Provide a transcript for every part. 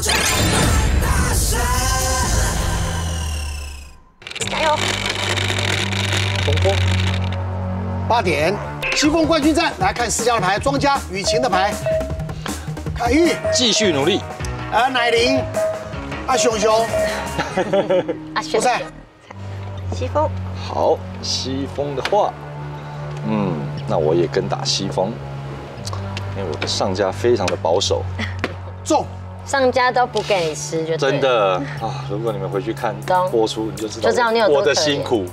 加油！八点，西风冠军战，来看私家的牌，庄家雨晴的牌，凯玉，继续努力。啊，乃麟，阿，熊熊，啊，选不在，西风，好，西风的话，嗯，那我也跟打西风，因为我的上家非常的保守，中，上家都不给你吃，就对真。的啊！如果你们回去看播出，你就知道就知道你有多我的辛苦。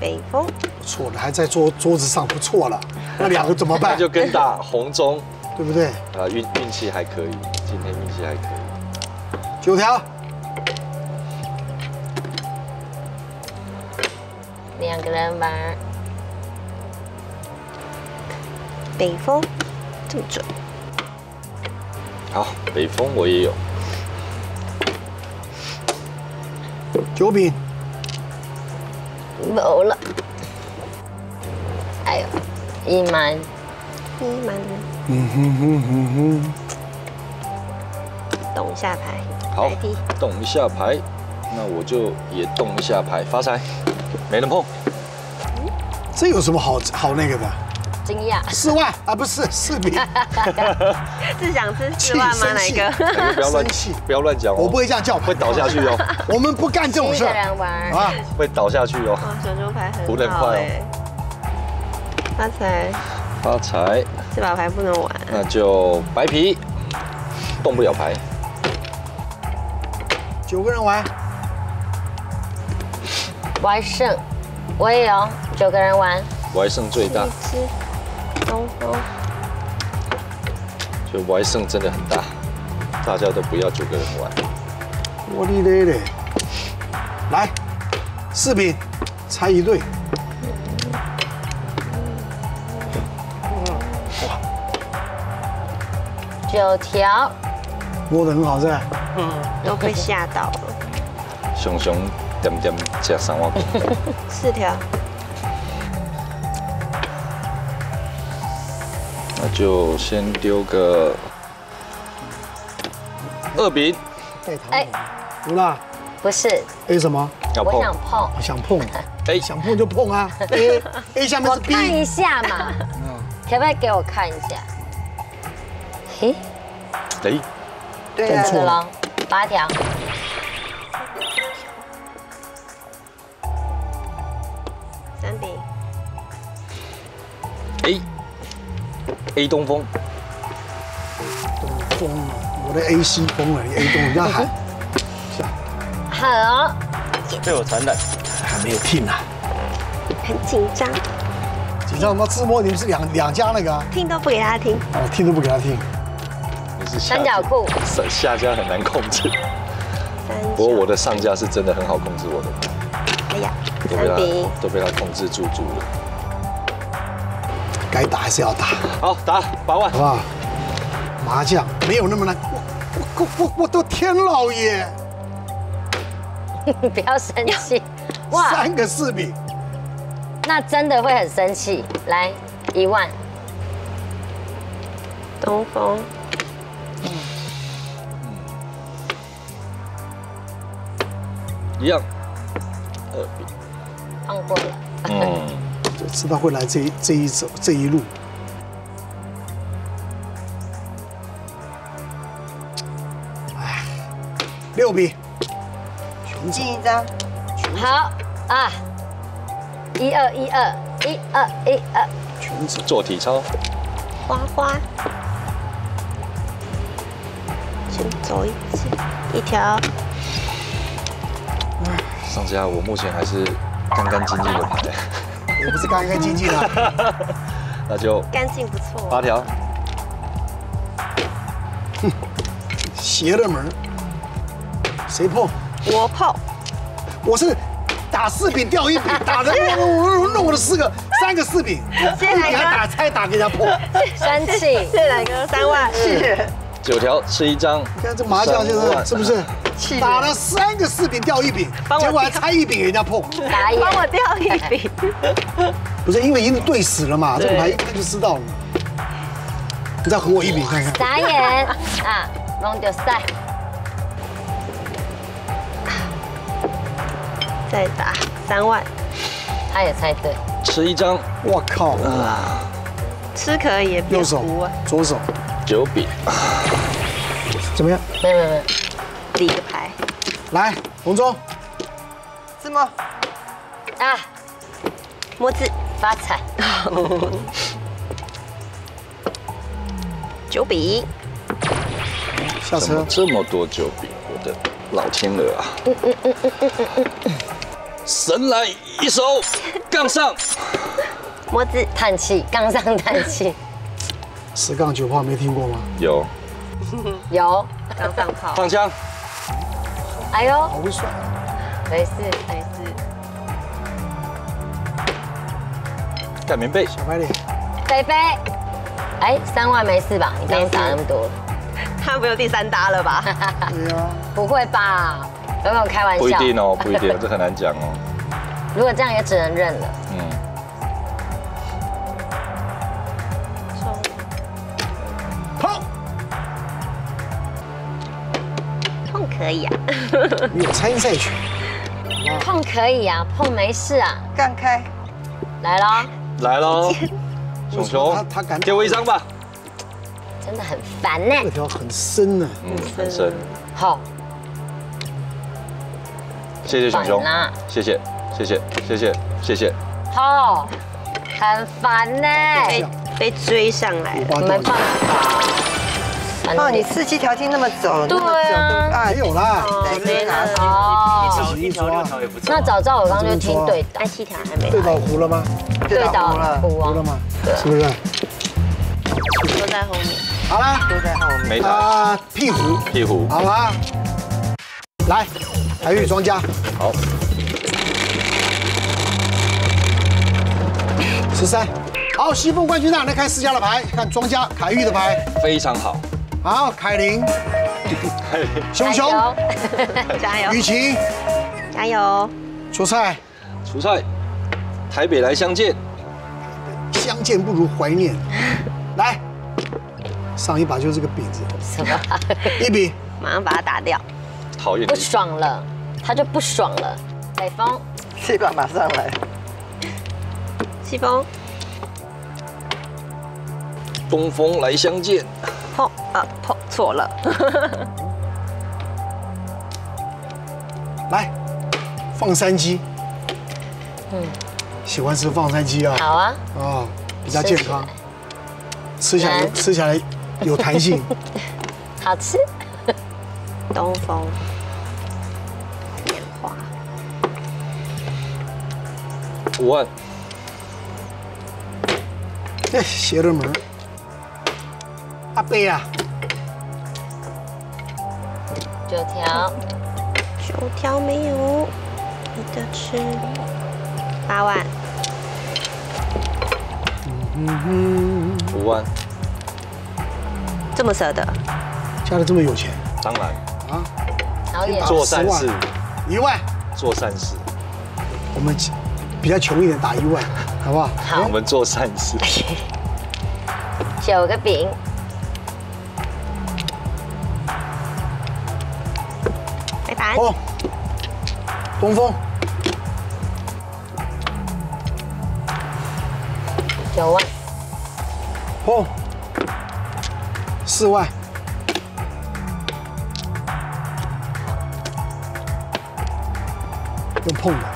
北风，不错了，还在桌桌子上，不错了。那两个怎么那办？就跟打红中对不对？啊，运运气还可以，今天运气还可以。九条，两个人玩。北风，这么准。好，北风我也有，九饼，没了。哎呦，一满，一满，嗯哼哼哼哼，动一下牌，好动一下牌，那我就也动一下牌，发财，没人碰，这有什么好好那个的？惊讶，四万啊，不是四饼，是想吃四万吗哪一个？哎不要乱生气。不要乱讲哦，我不会这样叫。牌会倒下去哦，我们不干这种事。儿人玩。啊！会倒下去哦。哇，选出牌很胡得很快哦。哎。发财，发财，这把牌不能玩。那就白皮，动不了牌，九个人玩，我还剩，我也有九个人玩。我还剩最大。一，只东风，所以我还剩真的很大，大家都不要九个人玩。我的嘞嘞，来，四饼，猜一对，九条，摸得很好，是吧？都被吓到了。熊熊点点加三万，四条，那就先丢个二饼，哎，有啦。不是，，A 什么？我要碰想碰，想碰，哎，想碰就碰啊！A A 下面是我看一下嘛，可不可以给我看一下？嘿，哎，对看错了。了，八条，A 东风，风啊，我的 A 西风了，你 A 东，人家喊，好。哦，被我传染。还没有听啊，很紧张，紧张什么？自摸你们是两两家那个啊？听都不给他听。哦，听都不给他听，你是三角裤，下下家很难控制，不过我的上家是真的很好控制我的，哎呀，都被，他都被他控制住住了。该打还是要打，好，打八万好，不好？麻将没有那么难，我我我我的天老爷，不要生气。哇，三个四饼，那真的会很生气。来，一万。东风，一样，放过了。嗯，就知道会来这一这一走这一路。哎，六笔，全进一张，好啊，一二一二一二一二，全子。做体操，花花，先走一次，一条，上家我目前还是干干净净的牌，也不是干干净净的，那就干净不错。八条，邪了门。谁碰？我碰，我是打四饼掉一饼，打的我我我弄我的四个三个四饼，谢谢给他打猜打给人家破。生气。谢来哥三万，是九条吃一张，你看这麻将现在是不是打了三个四饼掉一饼结果还猜一饼人家碰打 帮我掉一饼。不是因为已经对死了嘛这个牌一看就知道了。你再糊我一饼看看。眨眼。啊弄掉三 再打三万他也猜对。吃一张我靠啊吃可以右手左手九饼。怎么样？没没没理个牌，来，红中，是吗？啊，摸字发财，九笔，下车，这么多九饼？我的老天鹅啊！神来一手，杠上，摸字叹气，杠上叹气，十杠九炮没听过吗？有。有，刚上炮，放枪，哎呦，好会甩，没事，没事，盖棉被，小白脸，菲菲，哎，三万没事吧？你刚刚打那么多，他不有第三搭了吧？对啊，不会吧？有没有开玩笑？不一定哦，不一定，这很难讲哦。如果这样也只能认了。可以啊，有参赛权，碰可以啊，碰没事啊。干开，来喽，来喽，熊熊他他敢，给我一张吧。真的很烦呢。这条很深呢，嗯，很深，好，谢谢熊熊谢谢，谢谢，谢谢，谢谢。好，很烦呢。被被追上来没办掉法。哦，你四七条筋那么走，那么对啊没有啦，哦，对了，哦，自己一抓，那早知道我刚刚就听对的按七条还没对来，到糊了吗？对倒了，胡啊糊了，吗？是不是？都在后面。好啦，都在后面。啊，屁股，屁股，好啦，来，海玉庄家，好，十三，好，西风冠军战来看四家的牌，看庄家凯玉的牌，非常好。好，凯琳、熊熊、加油。雨 晴加油！出菜，出菜，台北来相见。相见不如怀念，来，上一把就是这个饼子，什么？一笔，马上把它打掉。不讨厌。不，爽了，他就不爽了。北风，这把马上来，西风。东风来相见。碰啊碰错了，来，放山鸡，嗯，喜欢吃放山鸡啊，好啊，啊，比较健康，吃起来来吃起来有弹性，好吃。东风。莲花。五万，哎，邪了门儿，阿贝啊，九条，九条没有，你的吃八万，五万，这么舍得？家里这么有钱？当然。啊，做善事，一万，做善事，我们比较穷一点，打一万，好不好？好。我，们做善事。九个饼，哦，东风。九万，哦，四万，用碰的，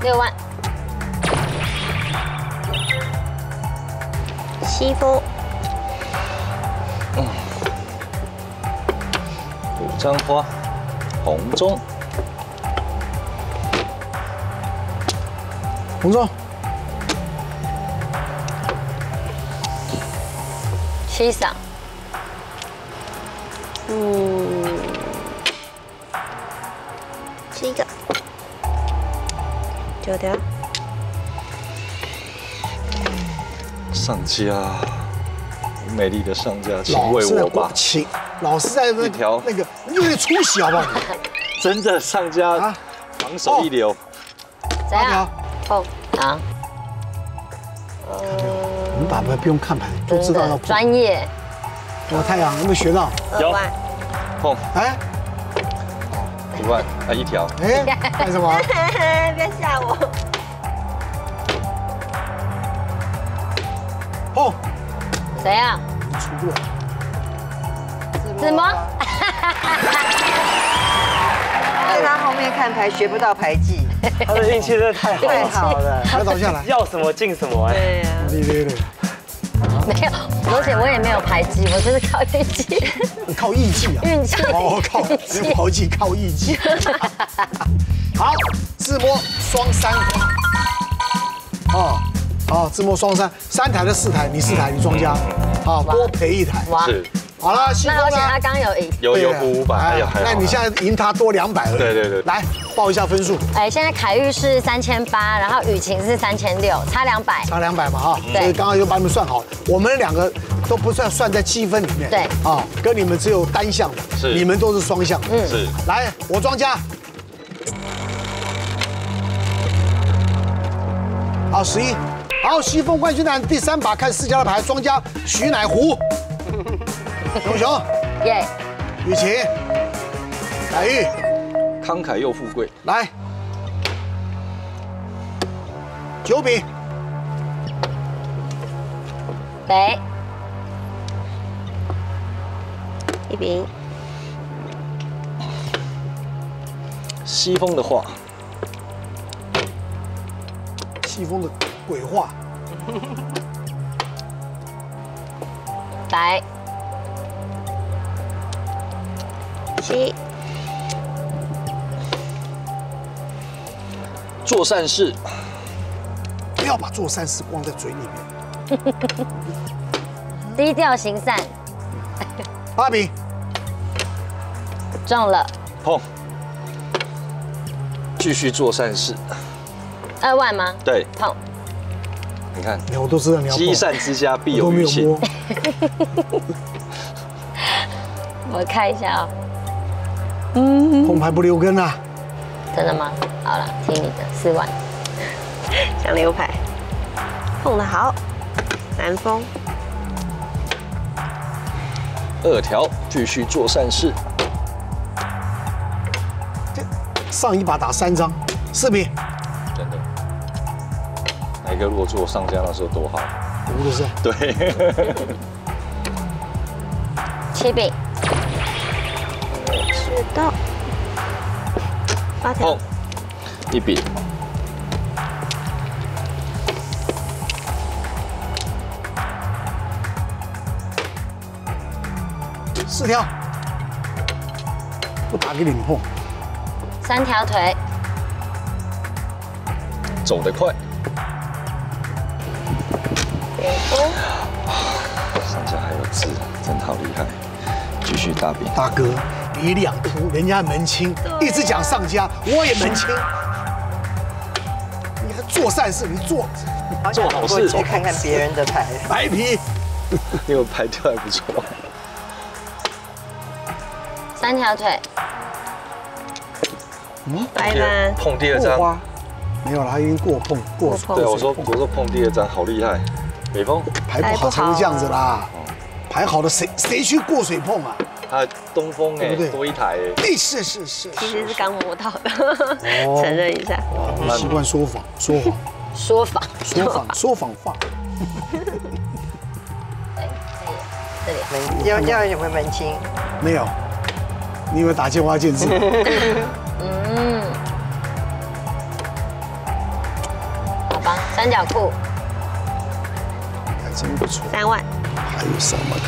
六万，西风。嗯张花，红中，红中。七赏，嗯，七个，九条，上家，美丽的上家，请老是在为我吧。国请，老是在那一条。那个，出息好不好？真的上家啊，防守一流。怎样八条？碰啊，我们打牌不用看牌，就知道要碰。专业，我太阳有没有学到？二万，碰，哎，一万啊一条，哎，干什么？别吓我。碰，谁呀？出过。怎么？在他后面看牌学不到牌技，他的运气真的太好太了，好了。来倒下来。要什么进什么哎。对呀，对对对，没有，而且我也没有牌技，我就是靠运气。靠义气啊！运气哦，靠，运气没有跑技，靠义气。好，自摸双三花。哦，好，自摸双三，三台的四台，你四台，你庄家，好，多赔一台。哇，是好了，西风那而且他呢？刚有赢。有有五五百，哎呀，还好那你现在赢他多两百而已。对对对来报一下分数，哎，现在凯玉是三千八，然后雨晴是三千六，差两百。差两百嘛哈。对所以刚刚又把你们算好，我们两个都不算算在积分里面。对啊，跟你们只有单项的，是你们都是双项的。嗯是来，我庄家。好，十一。好，西风冠军战第三把，看四家的牌，庄家徐乃湖，熊熊、耶，雨晴、凯玉，慷慨又富贵，来，九饼、北，一饼，西风的话，西风的鬼话，白，七，做善事，不要把做善事光在嘴里面。低调行善，八饼、中了。碰，继续做善事，二万吗？对，碰，你看，我都知道你积善之家必有有余庆。我看一下哦。碰牌不留根啊！真的吗？好了，听你的，四万。想留牌，碰的好，南风，二条继续做善事，上一把打三张，四饼，真的。哪一个落座上家那时候多好？五的是对，七饼，知道，八条。碰，一笔，四条，不打给你们碰。三条腿，走得快，上家还有字，真好厉害。继续大饼，大哥，你两图，人家门清，一直讲上家，我也门清。你还做善事，你做。做好事。去看看别人的牌。白皮，因为牌跳还不错。三条腿，嗯？白单，碰第二张，没有了，他已经过碰过碰。对我说我说碰第二张好厉害，北风，牌不好才会这样子啦。牌好的谁谁去过水碰啊？还有东风哎多一台。哎，哎，是是是，其实是刚摸到的，哦。承认一下。不习惯说谎，说谎，说谎，说谎，说谎话。这里，门要要有没有门清？没有，你以为打电话见字？嗯，好吧，三角裤，还真不错，三万，还有三万，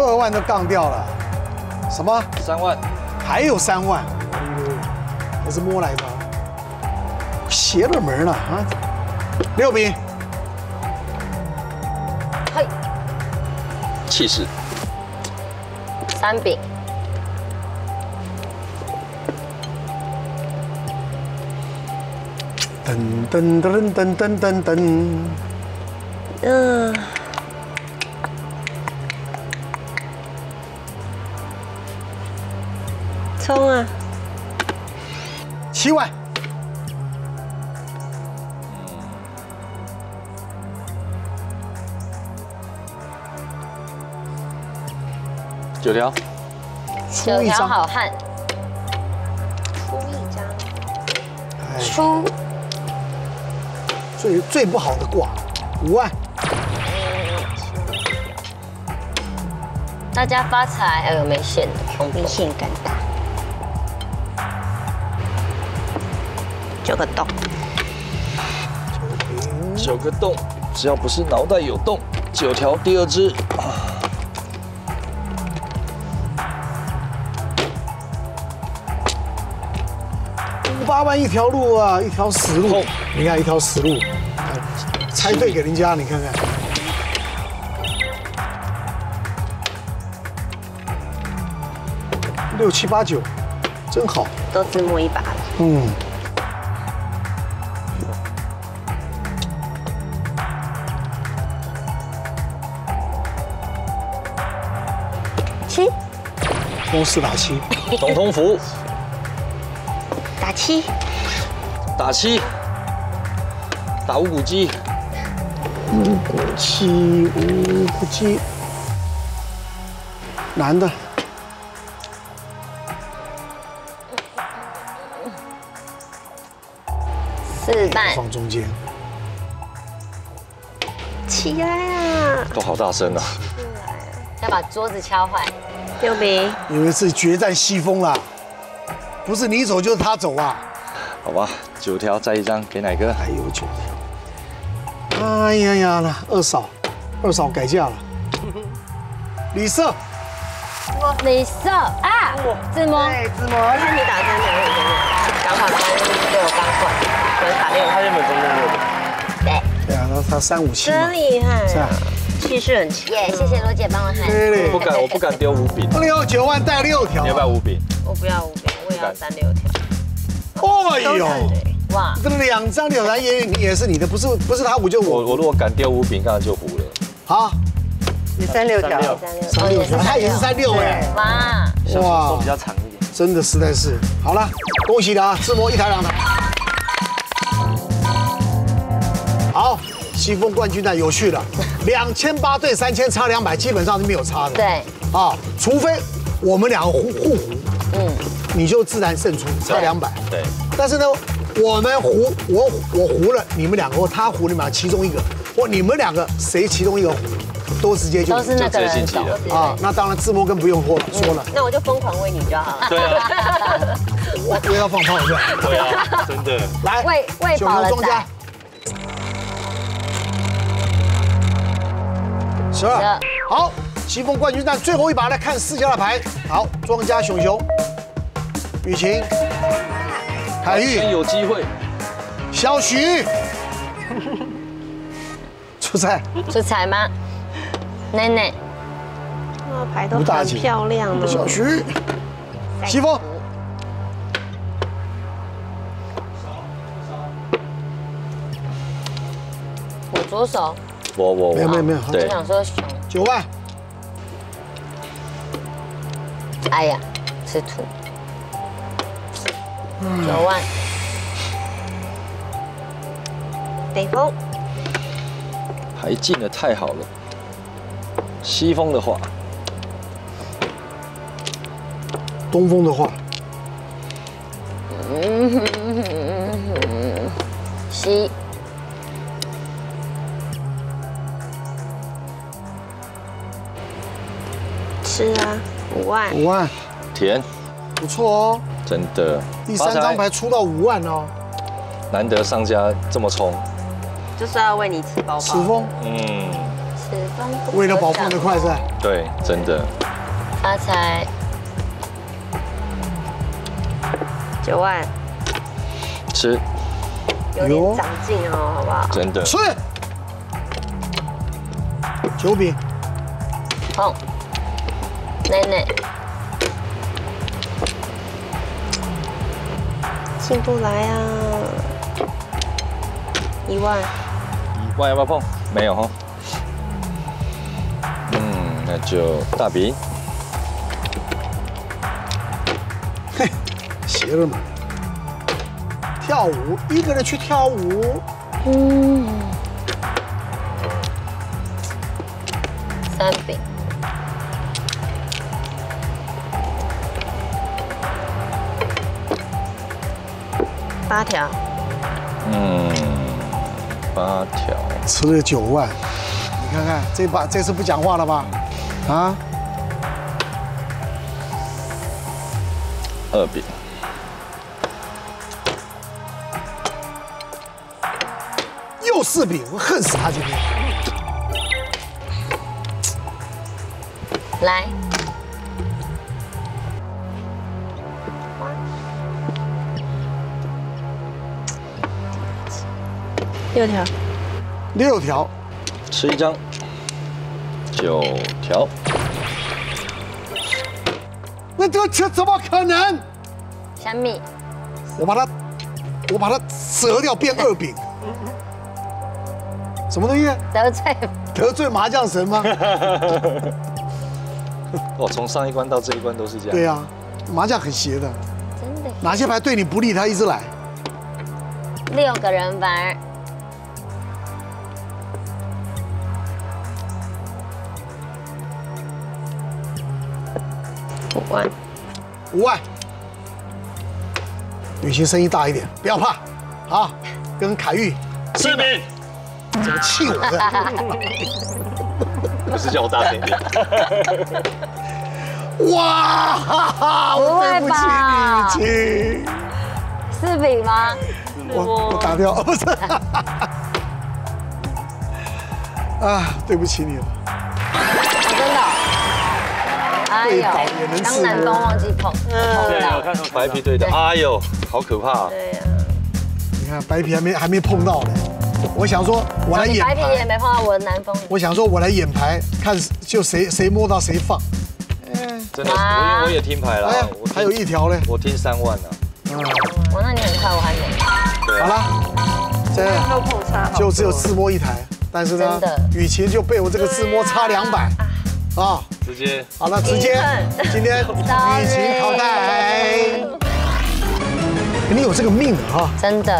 二万都杠掉了，什么？三万，还有三万？还是摸来的？邪了门了啊！六饼，嘿，气势，三饼，噔噔噔噔噔噔噔，嗯，冲啊！七万，九条，九条出一张，好汉，出一张，哎，出最最不好的卦，五万，大家发财，哎呦没线的，明显更大。九个洞，九个洞，只要不是脑袋有洞，九条第二只。五八万一条路啊，一条死路，你看一条死路，哎猜对给人家，你看看。六七八九，真好。都自摸一把了。嗯，公四打七，总统府打七，打七，打五谷鸡，七五不鸡，男的，四半，放中间。起来啊！都好大声啊！要把桌子敲坏。六饼，有一次决战西风啦，不是你走就是他走啊！好吧，九条再一张给哪个？还有九条。哎呀呀了，二嫂，二嫂改嫁了。李色，李色啊，自摸，对，自摸我看你打三条，我真的刚好三六刚换，我打六，他原本真的六的。对啊，他他三五七嘛真，厉害是啊，气势很强。耶，谢谢罗姐帮我喊。对嘞不。敢，我不敢丢五饼。六九万带六条你要不要五饼？我不要五饼，我也要三六条。哎呦，哇，这两张六条也也是你的，不是不是他五就我。我我如果敢丢五饼，刚才就糊了。好，你三六条三，六，三六，三六条，他也是三六哎，哇，小手手比较长一点。真的实在是好了，恭喜你啊，自摸一台两台。好，西风冠军战有趣了，两千八对三千差两百，基本上是没有差的。对，啊，除非我们两个互互胡，嗯，你就自然胜出，差两百。对，但是呢，我们胡我我胡了，你们两个或他胡你们俩其中一个，或你们两个谁其中一个胡，都直接就都是那个人就直接晋级了。走啊，那当然自摸更不用说了说了，那我就疯狂喂你就好了。对啊，我我要放炮是吧？对啊，真的。来，喂喂九饱了牛庄家十二，好，西风冠军战最后一把来看四家的牌，好，庄家熊熊，雨晴，海先玉，有机会。小徐，出彩，出彩吗？奶奶，哇，牌都很漂亮的。小徐，西风，我左手，我我我。没有没有没有对。我，想说熊，九万，哎呀，吃土，九万，北风，还进的太好了。西风的话，东风的话，西，吃啊，五万。五万，甜，不错哦，真的。第三张牌出到五万哦，难得商家这么冲，就是要为你吃饱饱。此风。嗯，此风为了保凤的快赛，对，真的。发财，九万，吃，有点长进哦，好不好？真的。吃。九饼，碰，奶奶，进不来啊！一万，一万要不要碰？没有哈。嗯，那就大饼。嘿，邪了嘛，跳舞，一个人去跳舞，嗯三饼，八条，嗯，八条，吃了九万，你看看这把这次不讲话了吧？啊，二饼，又四饼，我恨死他今天。来，六条，六条，吃一张，九条，那这这怎么可能？小米，我把它，我把它折掉变二饼。什么东西？得罪得罪麻将神吗？哦，从上一关到这一关都是这样。对呀、麻将很邪的，真的哪些牌对你不利，他一直来。六个人玩，五万，五万，雨欣声音大一点，不要怕，好，跟凯玉四饼，怎么气我的？不是叫我大声一点。哇，哈哈，我对不起你，雨晴，四饼吗？我我打掉，哦不是，啊，对不起你了，哦真的哦。哎呦，刚吃南风忘记碰，嗯对，我到。看到白皮对的，哎呦，好可怕、啊！对呀，你看白皮还没还没碰到呢，我想说我来演你白皮也牌，没碰到我的南风，我想说我来演牌，看就谁谁摸到谁放，嗯。真的，我因为我也听牌了还有一条呢，我听三万呢、嗯，我那你很快，我还没。对啊，好了，这就只有自摸一台，但是呢雨晴就被我这个自摸差两百，啊，直接。好了，直接。今天雨晴淘汰，你有这个命啊！真的。